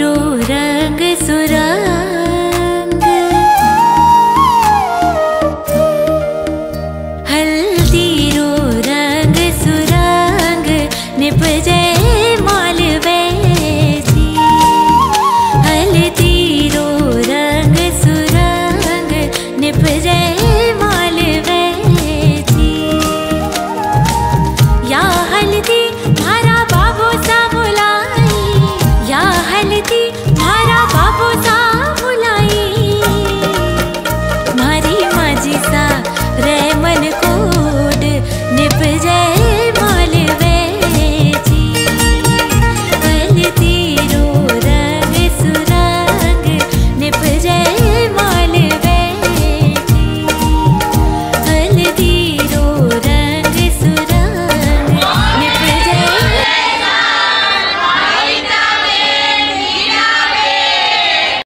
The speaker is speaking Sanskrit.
रो